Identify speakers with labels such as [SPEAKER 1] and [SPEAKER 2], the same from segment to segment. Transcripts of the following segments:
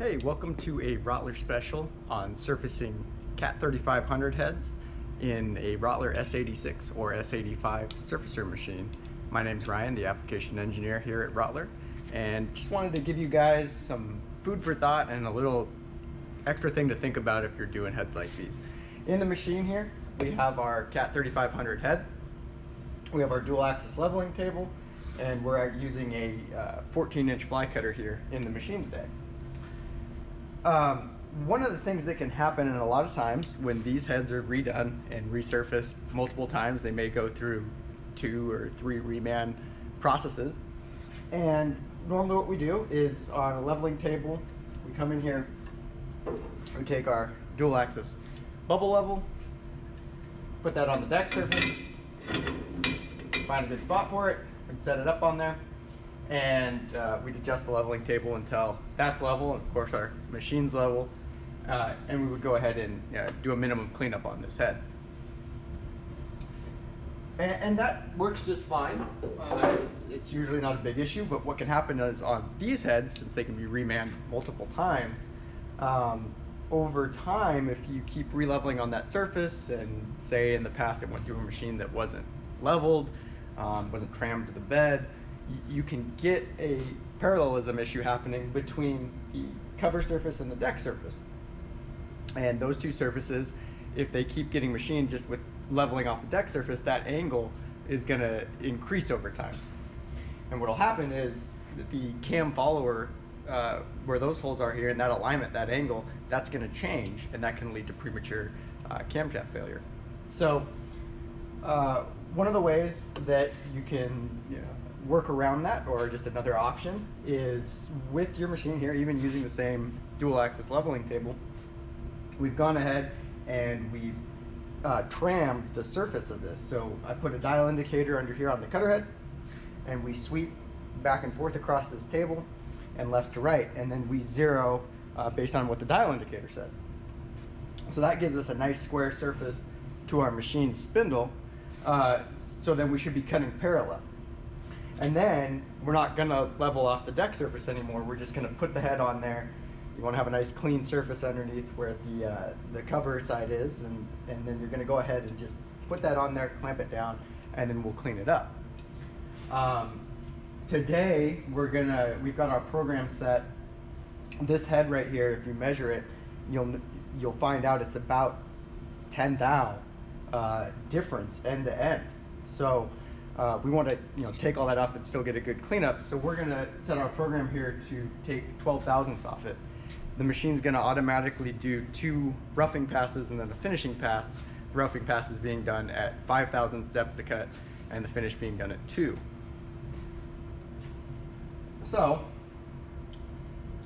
[SPEAKER 1] Hey, welcome to a Rottler special on surfacing CAT 3500 heads in a Rottler S86 or S85 surfacer machine. My name's Ryan, the application engineer here at Rottler, and just wanted to give you guys some food for thought and a little extra thing to think about if you're doing heads like these. In the machine here, we have our CAT 3500 head. We have our dual axis leveling table, and we're using a uh, 14 inch fly cutter here in the machine today. Um, one of the things that can happen, and a lot of times when these heads are redone and resurfaced multiple times, they may go through two or three reman processes. And normally what we do is on a leveling table, we come in here, we take our dual axis bubble level, put that on the deck surface, find a good spot for it, and set it up on there and uh, we'd adjust the leveling table until that's level, and of course our machine's level, uh, and we would go ahead and do a minimum cleanup on this head. And, and that works just fine. Uh, it's, it's, usually not a big issue, but what can happen is on these heads, since they can be remanned multiple times, um, over time, if you keep releveling on that surface, and say in the past it went through a machine that wasn't leveled, um, wasn't trammed to the bed, you can get a parallelism issue happening between the cover surface and the deck surface. And those two surfaces, if they keep getting machined just with leveling off the deck surface, that angle is going to increase over time. And what will happen is the cam follower, uh, where those holes are here, and that alignment, that angle, that's going to change, and that can lead to premature uh, camshaft failure. So, uh, one of the ways that you can you know, work around that or just another option is with your machine here, even using the same dual axis leveling table, we've gone ahead and we've uh, trammed the surface of this. So I put a dial indicator under here on the cutter head and we sweep back and forth across this table and left to right and then we zero uh, based on what the dial indicator says. So that gives us a nice square surface to our machine spindle uh, so then we should be cutting parallel. And then we're not gonna level off the deck surface anymore. We're just gonna put the head on there. You wanna have a nice clean surface underneath where the, uh, the cover side is, and, and then you're gonna go ahead and just put that on there, clamp it down, and then we'll clean it up. Um, today, we're gonna, we've got our program set. This head right here, if you measure it, you'll, you'll find out it's about 10 thou uh, difference end to end. So uh, we want to you know take all that off and still get a good cleanup. So we're going to set our program here to take 12 thousandths off it. The machine's going to automatically do two roughing passes and then a finishing pass. The roughing pass is being done at 5 thousandths depth to cut and the finish being done at 2. So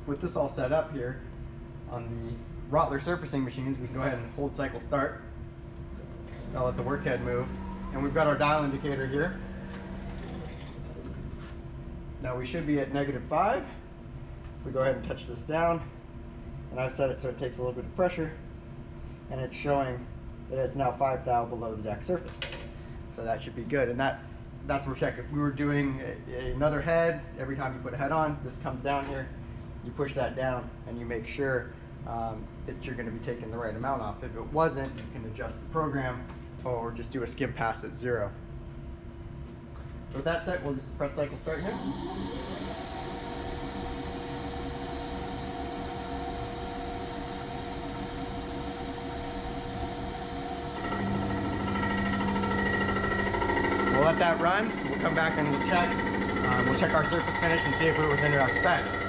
[SPEAKER 1] with this all set up here on the Rottler surfacing machines, we can go ahead and hold cycle start. I'll let the workhead move. And we've got our dial indicator here. Now we should be at negative five. If we go ahead and touch this down, and I've set it so it takes a little bit of pressure, and it's showing that it's now five thou below the deck surface. So that should be good. And that, that's where check. If we were doing a, another head, every time you put a head on, this comes down here, you push that down, and you make sure um, that you're going to be taking the right amount off. If it wasn't, you can adjust the program or just do a skim pass at zero. So with that set, we'll just press cycle start here. We'll let that run. We'll come back and we'll check. Um, we'll check our surface finish and see if we're within our spec.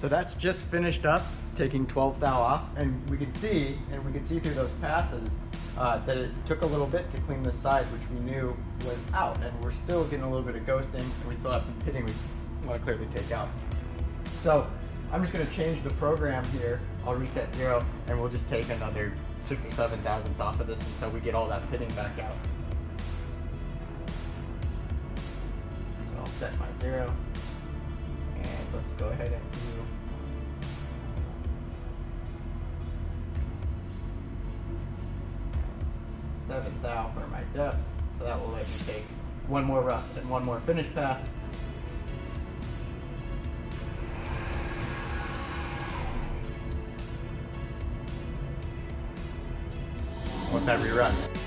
[SPEAKER 1] So that's just finished up, taking 12 thou off, and we can see, and we can see through those passes, uh, that it took a little bit to clean this side, which we knew was out, and we're still getting a little bit of ghosting, and we still have some pitting we want to clearly take out. So I'm just going to change the program here. I'll reset zero, and we'll just take another six or seven thousandths off of this until we get all that pitting back out. I'll set my zero, let's go ahead and do seven thou for my depth. So that will let me take one more rough and one more finish pass. With every run.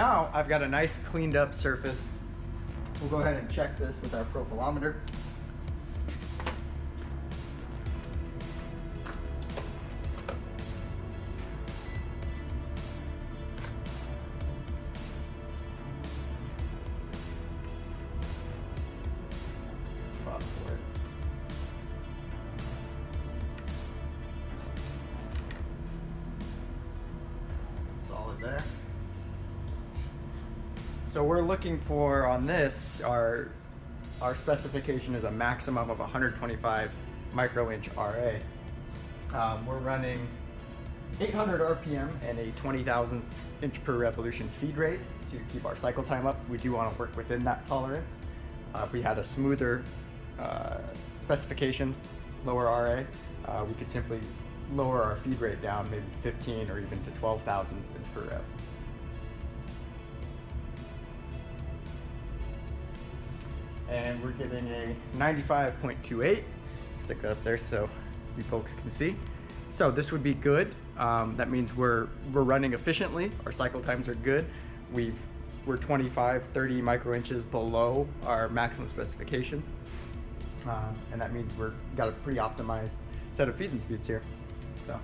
[SPEAKER 1] Now I've got a nice cleaned up surface. We'll go ahead and check this with our profilometer. Spot for it. So we're looking for on this our our specification is a maximum of 125 micro inch RA. Um, we're running 800 RPM and a 20 thousandths inch per revolution feed rate to keep our cycle time up. We do want to work within that tolerance. Uh, if we had a smoother uh, specification, lower RA, uh, we could simply lower our feed rate down maybe 15 or even to 12 thousandths inch per rev. And we're getting a 95.28. Stick that up there so you folks can see. So this would be good. Um, that means we're we're running efficiently. Our cycle times are good. We've we're 25, 30 micro inches below our maximum specification, uh, and that means we've got a pretty optimized set of feeding speeds here. So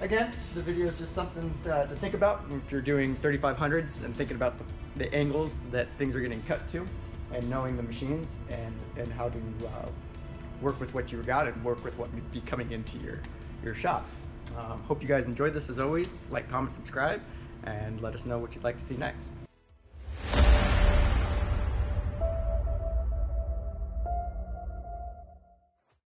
[SPEAKER 1] again, the video is just something to, to think about if you're doing 3500s and thinking about the, the angles that things are getting cut to and knowing the machines and, and how to uh, work with what you've got and work with what may be coming into your, your shop. Um, hope you guys enjoyed this as always. Like, comment, subscribe, and let us know what you'd like to see next.